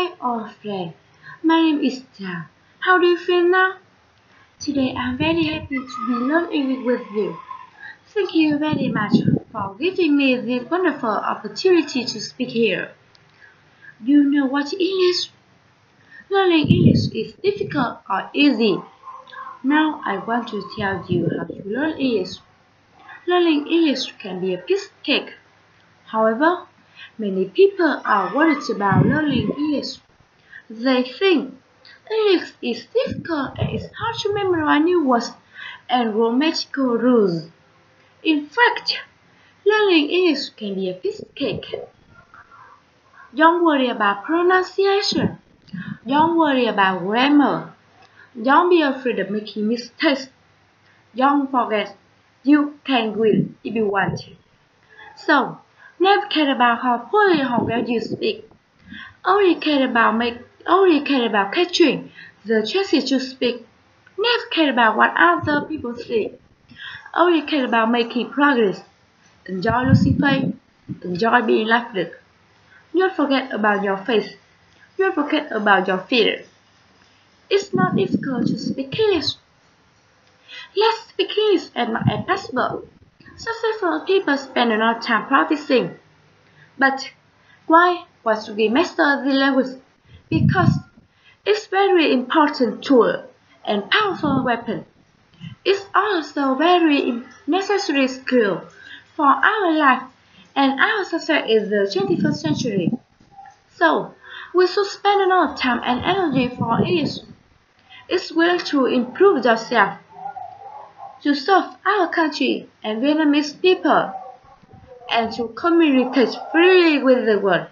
Hi, old friend. My name is Jia. How do you feel now? Today I'm very happy to be learning with you. Thank you very much for giving me this wonderful opportunity to speak here. Do you know what English? Learning English is difficult or easy. Now I want to tell you how to learn English. Learning English can be a piece of cake. However, many people are worried about learning English. They think English is difficult and it's hard to memorize new words and grammatical rules. In fact, learning English can be a piece of cake. Don't worry about pronunciation. Don't worry about grammar. Don't be afraid of making mistakes. Don't forget, you can win if you want. So, never care about how poorly or well you speak. Only care about make only care about catching the chances to speak. Never care about what other people think. Only care about making progress. Enjoy losing faith. Enjoy being laughed at. Don't forget about your face. Don't forget about your fear. It's not difficult to speak English. Let's speak English as much as possible. Successful people spend a lot of time practicing. But why was we master the language? Because it's very important tool and powerful weapon. It's also very necessary skill for our life and our success in the 21st century. So, we should spend a lot of time and energy for it. It's will to improve yourself, to serve our country and Vietnamese people, and to communicate freely with the world.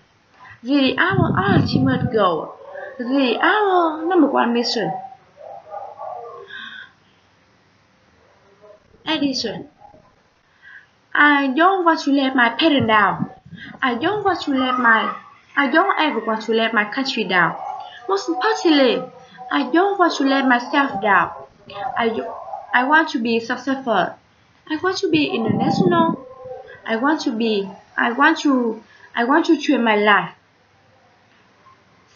This is our ultimate goal, the our number one mission. Edison. I don't want to let my parents down. I don't want to let my I don't ever want to let my country down. Most importantly, I don't want to let myself down. I, I want to be successful. I want to be international. I want to be I want to I want to change my life.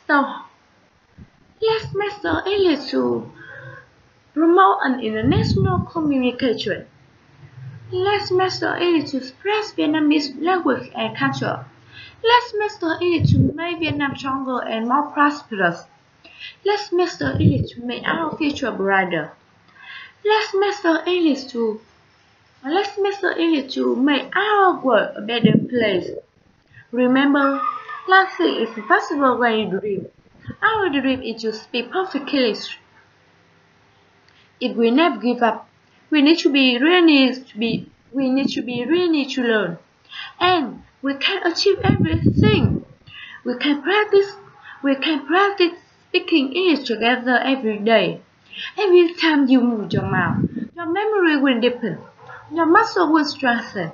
So let's master English to promote an international communication. Let's master English to express Vietnamese language and culture. Let's master English to make Vietnam stronger and more prosperous. Let's master English to make our future brighter. Let's master English to Let's master English to make our world a better place. Remember, nothing is impossible when you dream. Our dream is to speak perfect English. If we never give up, we need to be really to be we need to be really to learn. And we can achieve everything. We can practice we can practice speaking English together every day. Every time you move your mouth, your memory will deepen, your muscle will strengthen,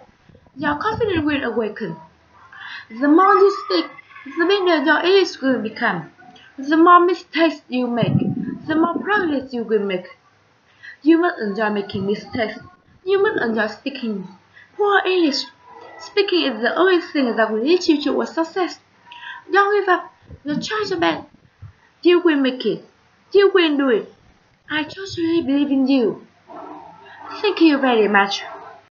your confidence will awaken. The more you speak, the better your English will become. The more mistakes you make, the more progress you will make. You must enjoy making mistakes. You must enjoy speaking. Poor English. Speaking is the only thing that will lead you to success. Don't give up. You try your best. You will make it. You will do it. I totally believe in you. Thank you very much.